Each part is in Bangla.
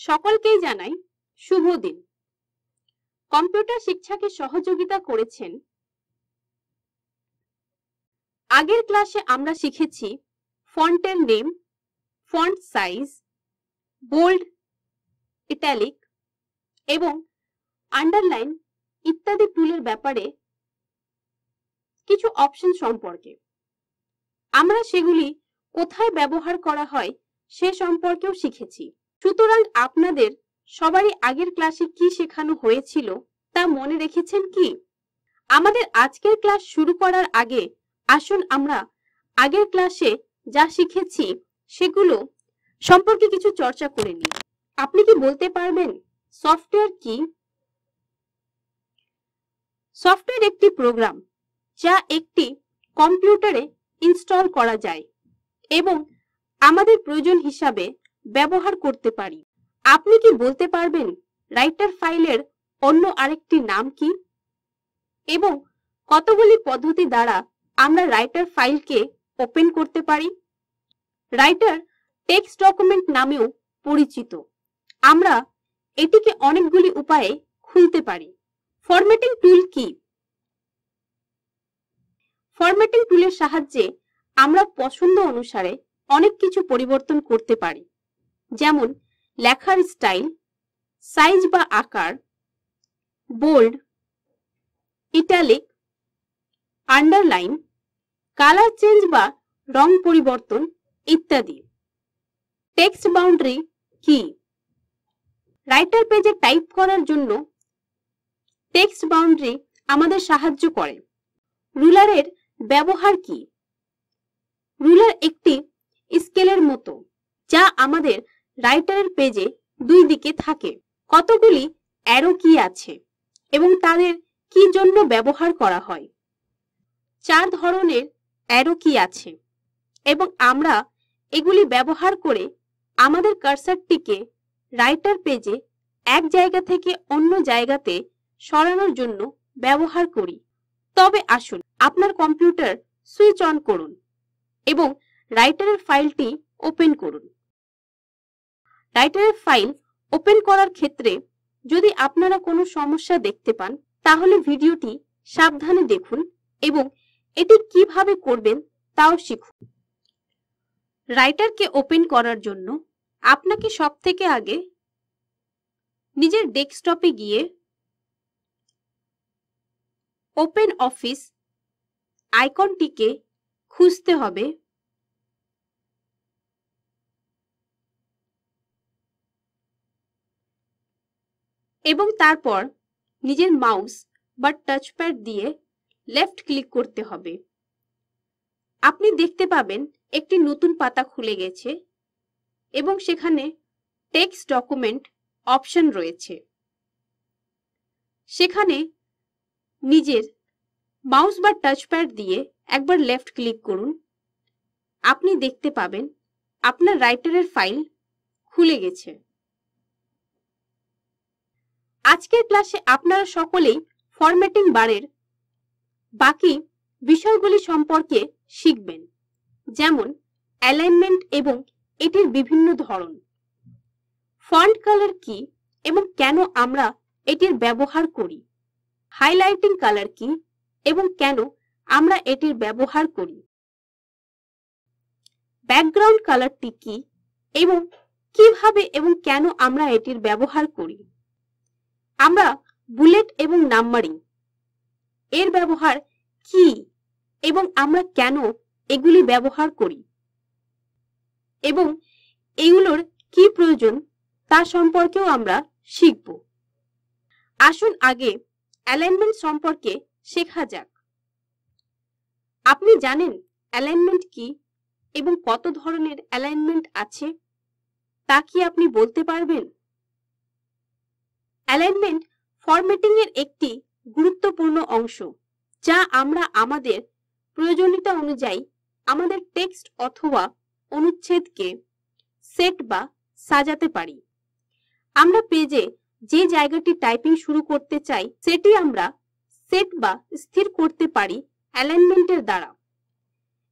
সকলকেই জানাই শুভ দিন। কম্পিউটার শিক্ষাকে সহযোগিতা করেছেন। আগের ক্লাসে আমরা শিখেছি ফন্টের name font size bold italic এবং আন্ডারলাইন ইত্যাদি টুলের ব্যাপারে কিছু অপশন সম্পর্কে। আমরা সেগুলি কোথায় ব্যবহার করা হয় সে সম্পর্কেও শিখেছি। সুতরাং আপনাদের সবারই আগের ক্লাসে কি শেখানো হয়েছিল তা মনে রেখেছেন কি? আমাদের আজকের ক্লাস শুরু করার আগে আসুন আমরা আগের ক্লাসে যা শিখেছি সেগুলো সম্পর্কে কিছু চর্চা করে নিই। আপনি কি বলতে পারবেন সফটওয়্যার কি? সফটওয়্যার একটি প্রোগ্রাম যা একটি কম্পিউটারে ইনস্টল করা যায় এবং আমাদের প্রয়োজন হিসাবে ব্যবহার করতে পারি। আপনি কি বলতে পারবেন রাইটার ফাইলের অন্য আরেকটি নাম কি? এবং কতগুলি পদ্ধতি দ্বারা আমরা রাইটার ফাইলকে ওপেন করতে পারি? রাইটার টেক্সট ডকুমেন্ট নামেও পরিচিত। আমরা এটিকে অনেকগুলি উপায়ে খুলতে পারি। ফরম্যাটিং টুল কি? ফরম্যাটিং টুলের সাহায্যে আমরা পছন্দ অনুসারে অনেক কিছু পরিবর্তন করতে পারি। যেমন লেখার স্টাইল সাইজ বা আকার bold italic underline colour change বা রং পরিবর্তন ইত্যাদি। টেক্সট বাউন্ডারি কি? রাইটার পেজে টাইপ করার জন্য টেক্সট বাউন্ডারি আমাদের সাহায্য করে। রুলারের ব্যবহার কি? রুলার একটি স্কেলের মতো, যা আমাদের রাইটারের পেজে দুই দিকে থাকে। কতগুলি অ্যারো কি আছে এবং তাদের কি জন্য ব্যবহার করা হয়? চার ধরনের অ্যারো কি আছে এবং আমরা এগুলি ব্যবহার করে আমাদের কার্সারটিকে রাইটার পেজে এক জায়গা থেকে অন্য জায়গাতে সরানোর জন্য ব্যবহার করি। তবে আসুন আপনার কম্পিউটার সুইচ অন করুন এবং রাইটারের ফাইলটি ওপেন করুন। রাইটারের ফাইল ওপেন করার ক্ষেত্রে যদি আপনারা কোনো সমস্যা দেখতে পান, তাহলে ভিডিওটি সাবধানে দেখুন এবং এটি কীভাবে করবেন তাও শিখুন। রাইটারকে ওপেন করার জন্য আপনাকে সব থেকে আগে নিজের ডেস্কটপে গিয়ে ওপেন অফিস আইকনটিকে খুঁজতে হবে। এবং তারপর নিজের মাউস বা টাচপ্যাড দিয়ে লেফট ক্লিক করতে হবে। আপনি দেখতে পাবেন একটি নতুন পাতা খুলে গেছে এবং সেখানে টেক্সট ডকুমেন্ট অপশন রয়েছে। সেখানে নিজের মাউস বা টাচপ্যাড দিয়ে একবার লেফট ক্লিক করুন। আপনি দেখতে পাবেন আপনার রাইটারের ফাইল খুলে গেছে। আজকের ক্লাসে আপনারা সকলেই ফরম্যাটিং বারের বাকি বিষয়গুলি সম্পর্কে শিখবেন। যেমন অ্যালাইনমেন্ট এবং এটির বিভিন্ন ধরন। ফন্ট কালার কি এবং কেন আমরা এটির ব্যবহার করি? হাইলাইটিং কালার কি এবং কেন আমরা এটির ব্যবহার করি? ব্যাকগ্রাউন্ড কালারটি কি এবং কীভাবে এবং কেন আমরা এটির ব্যবহার করি? আমরা বুলেট এবং নাম্বারিং। এর ব্যবহার কি এবং আমরা কেন এগুলি ব্যবহার করি? এবং এগুলোর কি প্রয়োজন তা সম্পর্কেও আমরা শিখব। আসুন আগে অ্যালাইনমেন্ট সম্পর্কে শেখা যাক। আপনি জানেন অ্যালাইনমেন্ট কি এবং কত ধরনের অ্যালাইনমেন্ট আছে? তা কি আপনি বলতে পারবেন? অ্যালাইনমেন্ট ফরম্যাটিং এর একটি গুরুত্বপূর্ণ অংশ, যা আমরা আমাদের প্রয়োজনীয়তা অনুযায়ী আমাদের টেক্সট অথবা অনুচ্ছেদকে সেট বা সাজাতে পারি। আমরা পেজে যে জায়গাটি টাইপিং শুরু করতে চাই, সেটি আমরা সেট বা স্থির করতে পারি অ্যালাইনমেন্টের দ্বারা।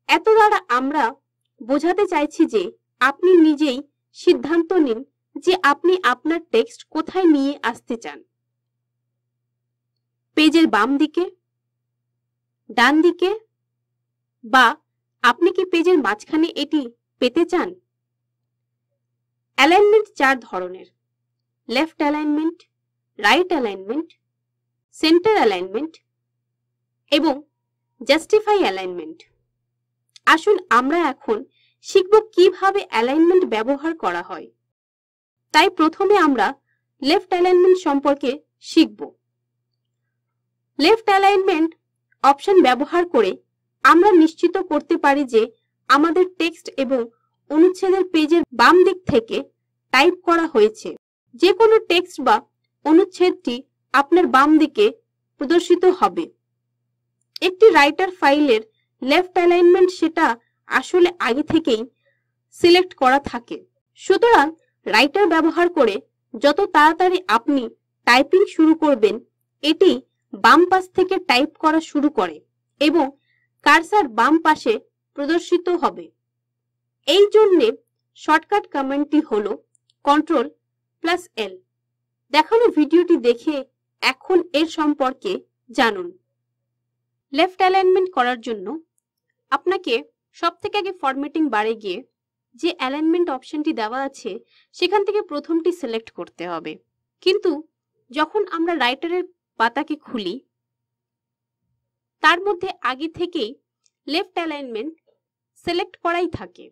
এত দ্বারা আমরা বোঝাতে চাইছি যে আপনি নিজেই সিদ্ধান্ত নিন যে আপনি আপনার টেক্সট কোথায় নিয়ে আসতে চান। পেজের বাম দিকে, ডান দিকে, বা আপনি কি পেজের মাঝখানে এটি পেতে চান? অ্যালাইনমেন্ট চার ধরনের। Left alignment right alignment centre alignment এবং জাস্টিফাই অ্যালাইনমেন্ট আসুন আমরা এখন শিখব কীভাবে অ্যালাইনমেন্ট ব্যবহার করা হয়। তাই প্রথমে আমরা লেফট অ্যালাইনমেন্ট সম্পর্কে শিখব। লেফট অ্যালাইনমেন্ট অপশন ব্যবহার করে আমরা নিশ্চিত করতে পারি যে আমাদের টেক্সট এবং অনুচ্ছেদের পেজের বাম দিক থেকে টাইপ করা হয়েছে। যে কোনো টেক্সট বা অনুচ্ছেদটি আপনার বাম দিকে প্রদর্শিত হবে। একটি রাইটার ফাইলের লেফট অ্যালাইনমেন্ট সেটা আসলে আগে থেকেই সিলেক্ট করা থাকে। সুতরাং রাইটার ব্যবহার করে যত তাড়াতাড়ি আপনি টাইপিং শুরু করবেন, এটি বাম পাশ থেকে টাইপ করা শুরু করে এবং কারসার বাম পাশে প্রদর্শিত হবে। এই জন্যে শর্টকাট কমেন্টটি হল কন্ট্রোল প্লাস এল দেখানো ভিডিওটি দেখে এখন এর সম্পর্কে জানুন। লেফট অ্যালাইনমেন্ট করার জন্য আপনাকে সব থেকে আগে ফরম্যাটিং বারে গিয়ে যে অ্যালাইনমেন্ট অপশনটি দেওয়া আছে, সেখান থেকে প্রথমটি সিলেক্ট করতে হবে। কিন্তু যখন আমরা রাইটারের পাতাকে খুলি, তার মধ্যে আগে থেকেই লেফট অ্যালাইনমেন্ট সিলেক্ট করাই থাকে।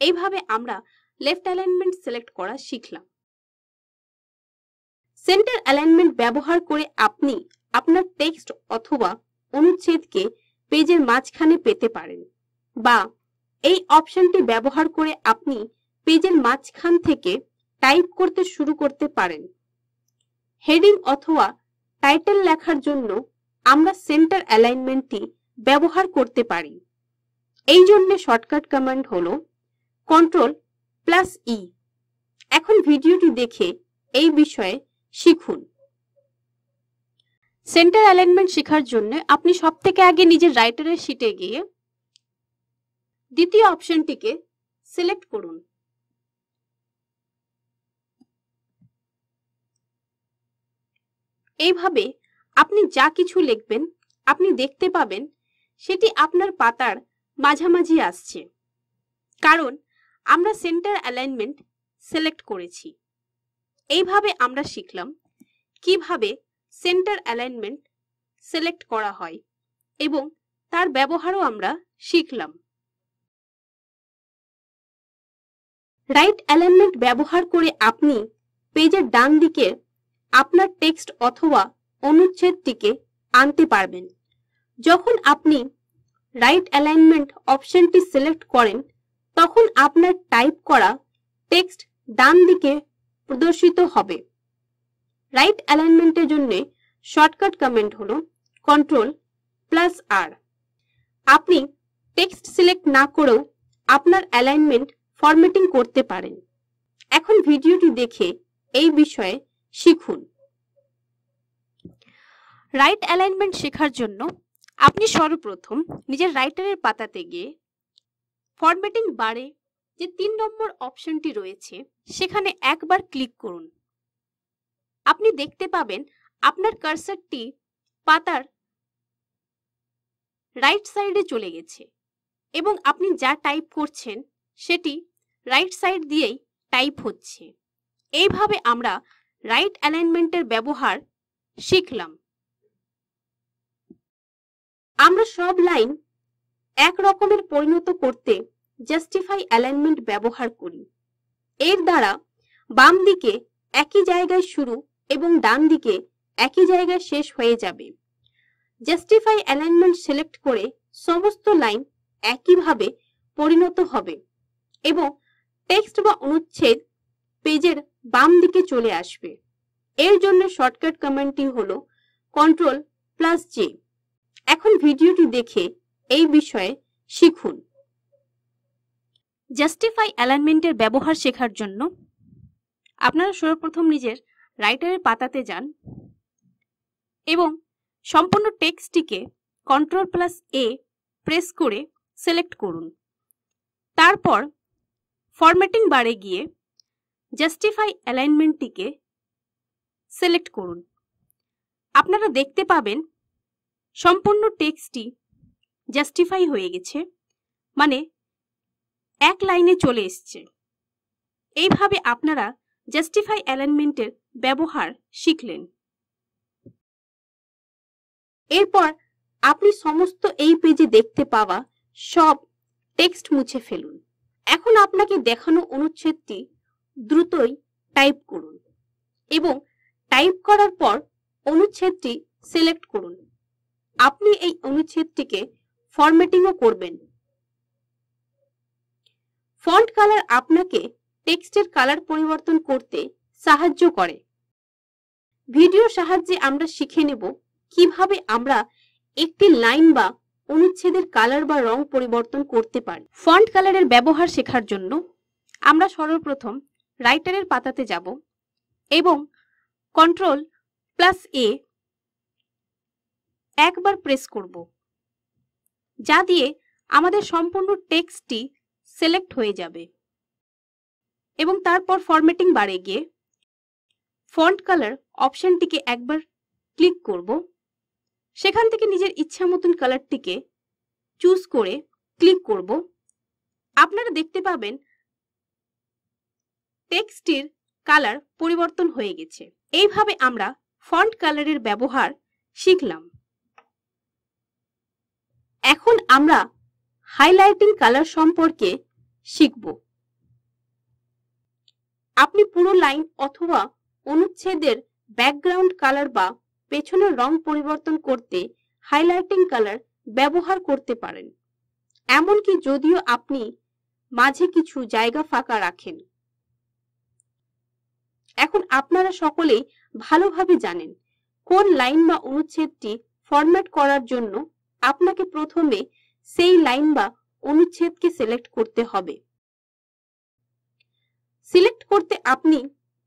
এইভাবে আমরা লেফট অ্যালাইনমেন্ট সিলেক্ট করা শিখলাম। সেন্টার অ্যালাইনমেন্ট ব্যবহার করে আপনি আপনার টেক্সট অথবা অনুচ্ছেদকে পেজের মাঝখানে পেতে পারেন বা এই অপশনটি ব্যবহার করে আপনি পেজের মাঝখান থেকে টাইপ করতে শুরু করতে পারেন। হেডিং অথবা টাইটেল লেখার জন্য আমরা সেন্টার অ্যালাইনমেন্টটি ব্যবহার করতে পারি। এই জন্য শর্টকাট কমান্ড হল কন্ট্রোল প্লাস ই। এখন ভিডিওটি দেখে এই বিষয়ে শিখুন। সেন্টার অ্যালাইনমেন্ট শেখার জন্য আপনি সব থেকে আগে নিজের রাইটারের শিটে গিয়ে দ্বিতীয় অপশনটিকে সিলেক্ট করুন। এইভাবে আপনি যা কিছু লিখবেন, আপনি দেখতে পাবেন সেটি আপনার পাতার মাঝামাঝি আসছে। কারণ আমরা সেন্টার অ্যালাইনমেন্ট সিলেক্ট করেছি। এইভাবে আমরা শিখলাম কীভাবে সেন্টার অ্যালাইনমেন্ট সিলেক্ট করা হয় এবং তার ব্যবহারও আমরা শিখলাম। রাইট অ্যালাইনমেন্ট ব্যবহার করে আপনি পেজের ডান দিকে আপনার টেক্সট অথবা অনুচ্ছেদটিকে আনতে পারবেন। যখন আপনি রাইট অ্যালাইনমেন্ট অপশনটি সিলেক্ট করেন, তখন আপনার টাইপ করা টেক্সট ডান দিকে প্রদর্শিত হবে। রাইট অ্যালাইনমেন্টের জন্য শর্টকাট কমেন্ট হল কন্ট্রোল প্লাস আর আপনি টেক্সট সিলেক্ট না করেও আপনার অ্যালাইনমেন্ট ফরম্যাটিং করতে পারেন। এখন ভিডিওটি দেখে এই বিষয়ে শিখুন। রাইট অ্যালাইনমেন্ট শেখার জন্য আপনি সর্বপ্রথম নিজের রাইটারের পাতাতে গিয়ে ফরম্যাটিং বারে যে তিন নম্বর অপশনটি রয়েছে, সেখানে একবার ক্লিক করুন। আপনি দেখতে পাবেন আপনার কার্সারটি পাতার রাইট সাইডে চলে গেছে এবং আপনি যা টাইপ করছেন, সেটি রাইট সাইড দিয়েই টাইপ হচ্ছে। এইভাবে আমরা রাইট অ্যালাইনমেন্টের ব্যবহার শিখলাম। আমরা সব লাইন এক রকমের পরিণত করতে জাস্টিফাই অ্যালাইনমেন্ট ব্যবহার করি। এর দ্বারা বাম দিকে একই জায়গায় শুরু এবং ডান দিকে একই জায়গায় শেষ হয়ে যাবে। জাস্টিফাই অ্যালাইনমেন্ট সিলেক্ট করে সমস্ত লাইন একইভাবে পরিণত হবে এবং টেক্সট বা অনুচ্ছেদ পেজের বাম দিকে চলে আসবে। এর জন্য শর্টকাট কমেন্টটি হলো কন্ট্রোল প্লাস জে এখন ভিডিওটি দেখে এই বিষয়ে শিখুন। জাস্টিফাই অ্যালাইনমেন্টের ব্যবহার শেখার জন্য আপনারা সর্বপ্রথম নিজের রাইটারের পাতাতে যান এবং সম্পূর্ণ টেক্সটটিকে কন্ট্রোল প্লাস এ প্রেস করে সিলেক্ট করুন। তারপর ফরম্যাটিং বারে গিয়ে জাস্টিফাই অ্যালাইনমেন্টটিকে সিলেক্ট করুন। আপনারা দেখতে পাবেন সম্পূর্ণ টেক্সটটি জাস্টিফাই হয়ে গেছে মানে এক লাইনে চলে এসছে। এইভাবে আপনারা জাস্টিফাই অ্যালাইনমেন্টের ব্যবহার শিখলেন। এরপর আপনি সমস্ত এই পেজে দেখতে পাওয়া সব টেক্সট মুছে ফেলুন। এখন আপনাকে দেখানো অনুচ্ছেদটি দ্রুতই টাইপ করুন এবং টাইপ করার পর অনুচ্ছেদটি সিলেক্ট করুন। আপনি এই অনুচ্ছেদটিকে ফরম্যাটিংও করবেন। ফন্ট কালার আপনাকে টেক্সটের কালার পরিবর্তন করতে সাহায্য করে। ভিডিও সাহায্যে আমরা শিখে নেব কীভাবে আমরা একটি লাইন বা অনুচ্ছেদের কালার বা রং পরিবর্তন করতে পারি। ফন্ট কালারের ব্যবহার শেখার জন্য আমরা সর্বপ্রথম রাইটারের পাতাতে যাব এবং কন্ট্রোল প্লাস এ একবার প্রেস করব, যা দিয়ে আমাদের সম্পূর্ণ টেক্সটটি সিলেক্ট হয়ে যাবে। এবং তারপর ফরম্যাটিং বারে গিয়ে ফন্ট কালার অপশনটিকে একবার ক্লিক করব। সেখান থেকে নিজের ইচ্ছা মতন কালারটিকে চুজ করে ক্লিক করব। আপনারা দেখতে পাবেন টেক্সটির কালার পরিবর্তন হয়ে গেছে। এইভাবে আমরা ফন্ট কালারের ব্যবহার শিখলাম। এখন আমরা হাইলাইটিং কালার সম্পর্কে শিখব। আপনি পুরো লাইন অথবা অনুচ্ছেদের ব্যাকগ্রাউন্ড কালার বা পেছনের রং পরিবর্তন করতে হাইলাইটিং কালার ব্যবহার করতে পারেন। এমনকি যদিও আপনি মাঝে কিছু জায়গা ফাঁকা রাখেন। এখন আপনারা সকলেই ভালোভাবে জানেন কোন লাইন বা অনুচ্ছেদটি ফরম্যাট করার জন্য আপনাকে প্রথমে সেই লাইন বা অনুচ্ছেদকে সিলেক্ট করতে হবে। সিলেক্ট করতে আপনি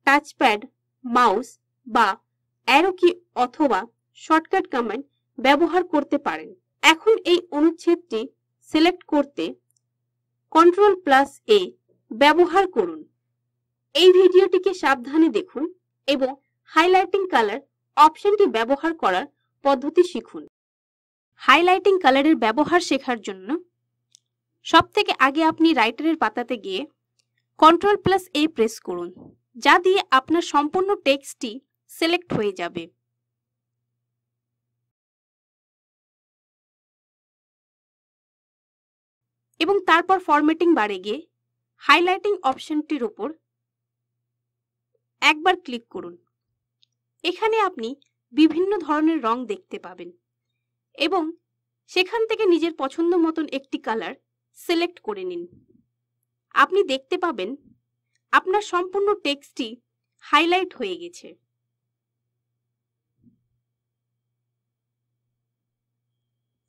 টাচপ্যাড মাউস বা অ্যারো কি অথবা শর্টকাট কমান্ড ব্যবহার করতে পারেন। এখন এই অনুচ্ছেদটি সিলেক্ট করতে কন্ট্রোল প্লাস এ ব্যবহার করুন। এই ভিডিওটিকে সাবধানে দেখুন এবং হাইলাইটিং কালার অপশনটি ব্যবহার করার পদ্ধতি শিখুন। হাইলাইটিং কালারের ব্যবহার শেখার জন্য সব থেকে আগে আপনি রাইটারের পাতাতে গিয়ে কন্ট্রোল প্লাস এ প্রেস করুন, যা দিয়ে আপনার সম্পূর্ণ টেক্সটটি সিলেক্ট হয়ে যাবে। এবং তারপর ফরম্যাটিং বারে গিয়ে হাইলাইটিং অপশনটির উপর একবার ক্লিক করুন। এখানে আপনি বিভিন্ন ধরনের রং দেখতে পাবেন এবং সেখান থেকে নিজের পছন্দ মতন একটি কালার সিলেক্ট করে নিন। আপনি দেখতে পাবেন আপনার সম্পূর্ণ টেক্সটটি হাইলাইট হয়ে গেছে।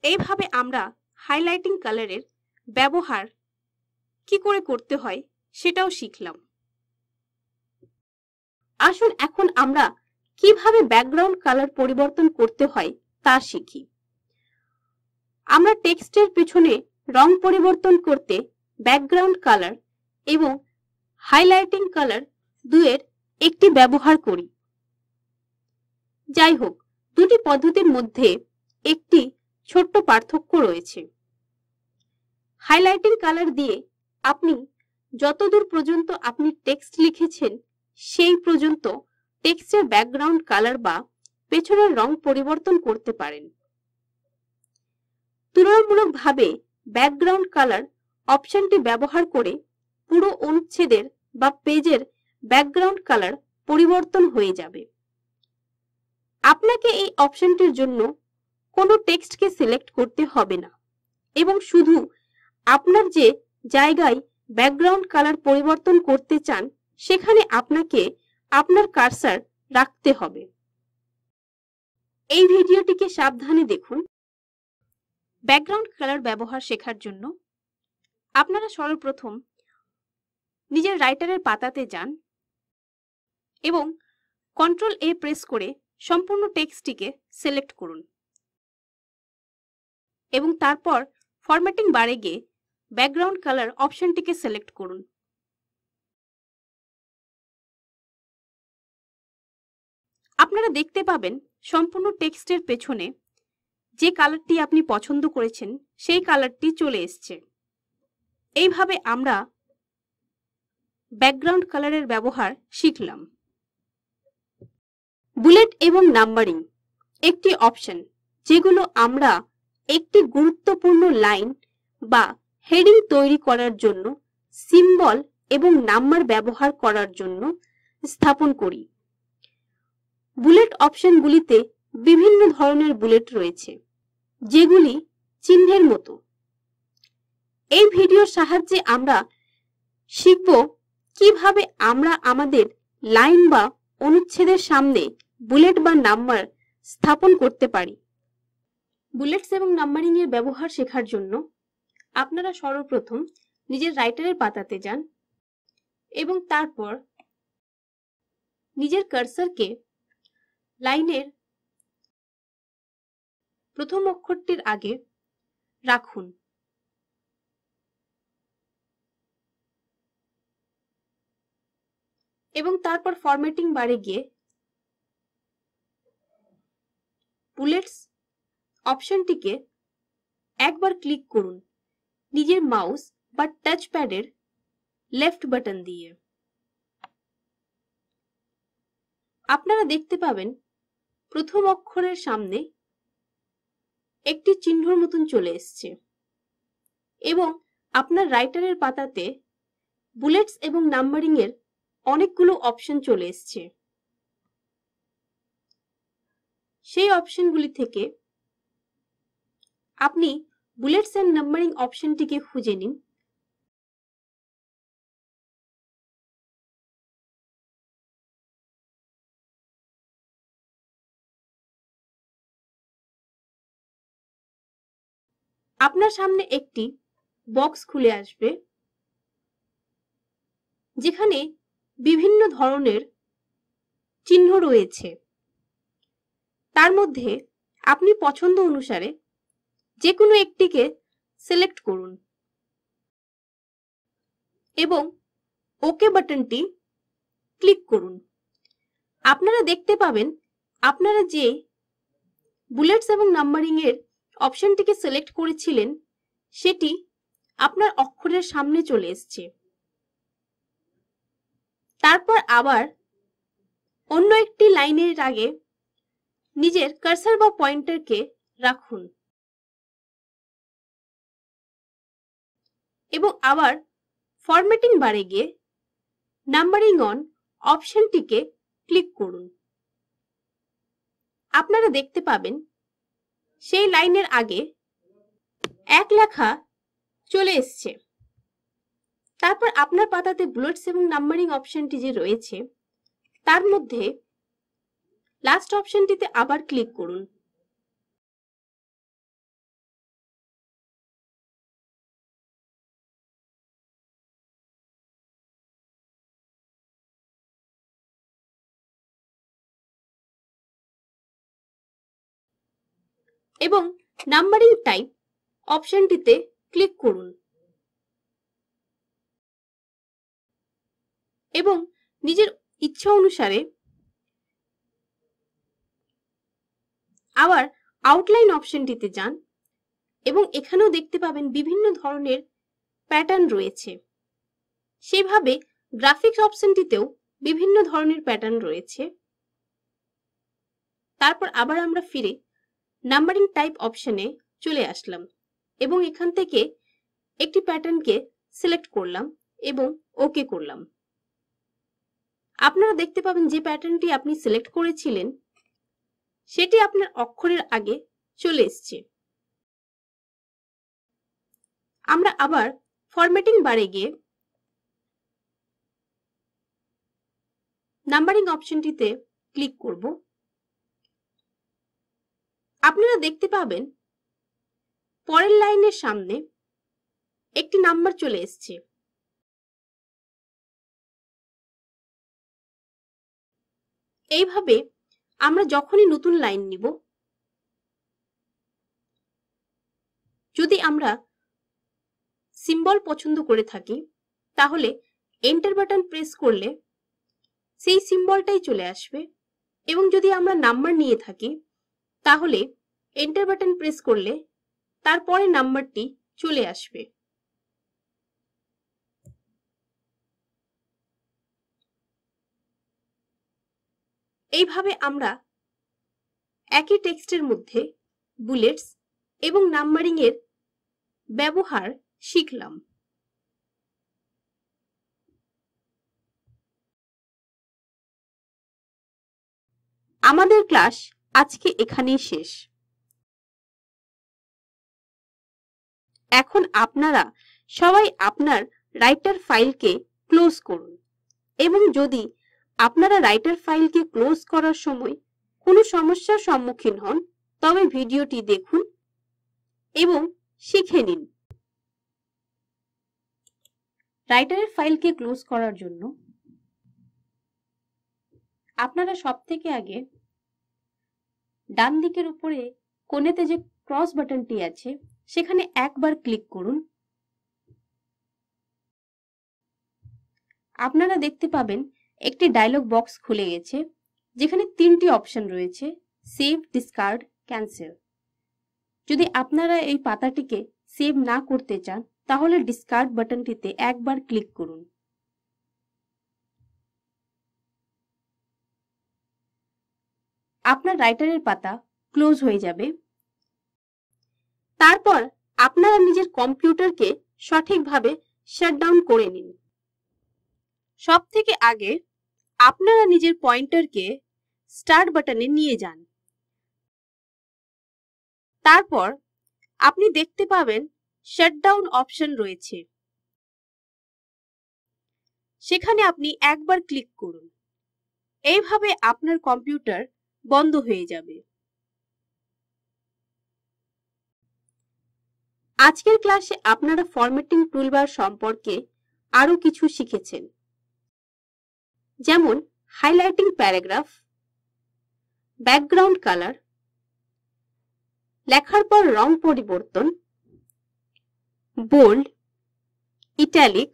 এইভাবে আমরা হাইলাইটিং কালারের ব্যবহার। কি করে করতে হয় সেটাও শিখলাম। আসুন এখন আমরা কীভাবে ব্যাকগ্রাউন্ড কালার পরিবর্তন করতে হয় তা শিখি। আমরা টেক্সটের পিছনে রং পরিবর্তন করতে ব্যাকগ্রাউন্ড কালার এবং হাইলাইটিং কালার দুয়ের একটি ব্যবহার করি। যাই হোক, দুটি পদ্ধতির মধ্যে একটি ছোট্ট পার্থক্য রয়েছে। হাইলাইটিং কালার দিয়ে আপনি যতদূর পর্যন্ত আপনি টেক্সট লিখেছেন, সেই পর্যন্ত টেক্সটের ব্যাকগ্রাউন্ড কালার বা পেছনের রং পরিবর্তন করতে পারেন। তুলনামূলকভাবে ব্যাকগ্রাউন্ড কালার অপশনটি ব্যবহার করে পুরো অনুচ্ছেদের বা পেজের ব্যাকগ্রাউন্ড কালার পরিবর্তন হয়ে যাবে। আপনাকে এই অপশনটির জন্য কোনো টেক্সটকে সিলেক্ট করতে হবে না এবং শুধু আপনার যে জায়গায় ব্যাকগ্রাউন্ড কালার পরিবর্তন করতে চান, সেখানে আপনাকে আপনার কারসার রাখতে হবে। এই ভিডিওটিকে সাবধানে দেখুন। ব্যাকগ্রাউন্ড কালার ব্যবহার শেখার জন্য আপনারা সর্বপ্রথম নিজের রাইটারের পাতাতে যান এবং কন্ট্রোল এ প্রেস করে সম্পূর্ণ টেক্সটটিকে সিলেক্ট করুন। এবং তারপর ফরম্যাটিং বারে গিয়ে ব্যাকগ্রাউন্ড কালার অপশনটিকে সিলেক্ট করুন। আপনারা দেখতে পাবেন সম্পূর্ণ টেক্সটের পেছনে যে কালারটি আপনি পছন্দ করেছেন, সেই কালারটি চলে এসছে। এইভাবে আমরা ব্যাকগ্রাউন্ড কালারের ব্যবহার শিখলাম। বুলেট এবং নাম্বারিং একটি অপশন যেগুলো আমরা একটি গুরুত্বপূর্ণ লাইন বা হেডিং তৈরি করার জন্য, সিম্বল এবং নাম্বার ব্যবহার করার জন্য স্থাপন করি। বুলেট অপশনগুলিতে বিভিন্ন ধরনের বুলেট রয়েছে, যেগুলি চিহ্নের মতো। এই ভিডিওর সাহায্যে আমরা শিখব কীভাবে আমরা আমাদের লাইন বা অনুচ্ছেদের সামনে বুলেট বা নাম্বার স্থাপন করতে পারি। বুলেটস এবং নাম্বারিং এর ব্যবহার শেখার জন্য আপনারা সর্বপ্রথম নিজের রাইটারের পাতাতে যান এবং তারপর নিজের কার্সারকে লাইনের প্রথম অক্ষরটির আগে রাখুন। এবং তারপর ফরম্যাটিং বারে গিয়ে বুলেটস অপশনটিকে একবার ক্লিক করুন। নিজের মাউস বা টাচ প্যাডের লেফট বাটন দিয়ে। আপনারা দেখতে পাবেন, প্রথম অক্ষরের সামনে একটি চিহ্নর মতন চলে এসছে এবং আপনার রাইটারের পাতাতে বুলেটস এবং নাম্বারিং এর অনেকগুলো অপশন চলে এসছে। সেই অপশনগুলি থেকে আপনি বুলেটস অ্যান্ড নাম্বারিং অপশনটিকে খুঁজে নিন। আপনার সামনে একটি বক্স খুলে আসবে, যেখানে বিভিন্ন ধরনের চিহ্ন রয়েছে। তার মধ্যে আপনি পছন্দ অনুসারে যে কোনো একটিকে সিলেক্ট করুন। এবং ওকে বাটনটি ক্লিক করুন। আপনারা দেখতে পাবেন, আপনারা যে বুলেটস এবং নাম্বারিং এর অপশনটিকে সিলেক্ট করেছিলেন, সেটি আপনার অক্ষরের সামনে চলে এসছে। তারপর আবার অন্য একটি লাইনের আগে নিজের কার্সার বা পয়েন্টারকে রাখুন। এবং আবার ফরম্যাটিং বারে গিয়ে নাম্বারিং অন অপশনটিকে ক্লিক করুন। আপনারা দেখতে পাবেন সেই লাইনের আগে এক লেখা চলে এসছে। তারপর আপনার পাতাতে বুলেটস এবং নাম্বারিং অপশনটি যে রয়েছে, তার মধ্যে লাস্ট অপশনটিতে আবার ক্লিক করুন। এবং নাম্বারিং টাইপ অপশনটিতে ক্লিক করুন। এবং নিজের ইচ্ছা অনুসারে আবার আউটলাইন অপশনটিতে যান এবং এখানেও দেখতে পাবেন বিভিন্ন ধরনের প্যাটার্ন রয়েছে। সেভাবে গ্রাফিক্স অপশনটিতেও বিভিন্ন ধরনের প্যাটার্ন রয়েছে। তারপর আবার আমরা ফিরে নাম্বারিং টাইপ অপশনে চলে আসলাম এবং এখান থেকে একটি প্যাটার্নকে সিলেক্ট করলাম এবং ওকে করলাম। আপনারা দেখতে পাবেন যে প্যাটার্নটি আপনি সিলেক্ট করেছিলেন, সেটি আপনার অক্ষরের আগে চলে এসছে। আমরা আবার ফরম্যাটিং বারে গিয়ে নাম্বারিং অপশনটিতে ক্লিক করব। আপনারা দেখতে পাবেন পরের লাইনের সামনে একটি নাম্বার চলে এসছে। এইভাবে আমরা যখনই নতুন লাইন নিব, যদি আমরা সিম্বল পছন্দ করে থাকি, তাহলে এন্টার বাটন প্রেস করলে সেই সিম্বলটাই চলে আসবে এবং যদি আমরা নাম্বার নিয়ে থাকি তাহলে এন্টার বাটন প্রেস করলে তারপরে নাম্বারটি চলে আসবে। এইভাবে আমরা একই টেক্সটের মধ্যে বুলেটস এবং নাম্বারিং এর ব্যবহার শিখলাম। আমাদের ক্লাস আজকে এখানেই শেষ। এখন আপনারা সবাই আপনার রাইটার ফাইলকে ক্লোজ করুন এবং যদি আপনারা রাইটার ফাইলকে ক্লোজ করার সময় কোনো সমস্যার সম্মুখীন হন, তবে ভিডিওটি দেখুন এবং শিখে নিন। রাইটারের ফাইলকে ক্লোজ করার জন্য আপনারা সব থেকে আগে ডান দিকের উপরে কোণেতে যে ক্রস বাটনটি আছে, সেখানে একবার ক্লিক করুন। আপনারা দেখতে পাবেন একটি ডায়লগ বক্স খুলে গেছে, যেখানে তিনটি অপশন রয়েছে সেভ ডিসকার্ড ক্যান্সেল যদি আপনারা এই পাতাটিকে সেভ না করতে চান, তাহলে ডিসকার্ড বাটনটিতে একবার ক্লিক করুন। আপনার রাইটারের পাতা ক্লোজ হয়ে যাবে। তারপর আপনারা নিজের কম্পিউটারকে সঠিকভাবে শাটডাউন করে নিন। সব থেকে আগে আপনারা নিজের পয়েন্টারকে স্টার্ট বাটনে নিয়ে যান। তারপর আপনি দেখতে পাবেন শাটডাউন অপশন রয়েছে। সেখানে আপনি একবার ক্লিক করুন। এইভাবে আপনার কম্পিউটার বন্ধ হয়ে যাবে। আজকের ক্লাসে আপনারা ফরম্যাটিং টুলবার সম্পর্কে আরও কিছু শিখেছেন। যেমন হাইলাইটিং প্যারাগ্রাফ ব্যাকগ্রাউন্ড কালার লেখার পর রং পরিবর্তন bold italic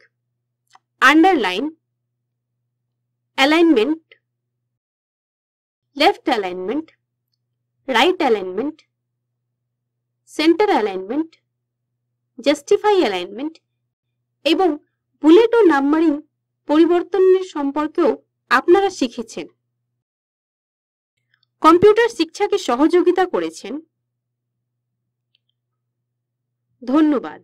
underline alignment left alignment right alignment centre alignment justify alignment এবং বুলেট ও নাম্বারিং পরিবর্তনের সম্পর্কেও আপনারা শিখেছেন। কম্পিউটার শিক্ষাকে সহযোগিতা করেছেন। ধন্যবাদ।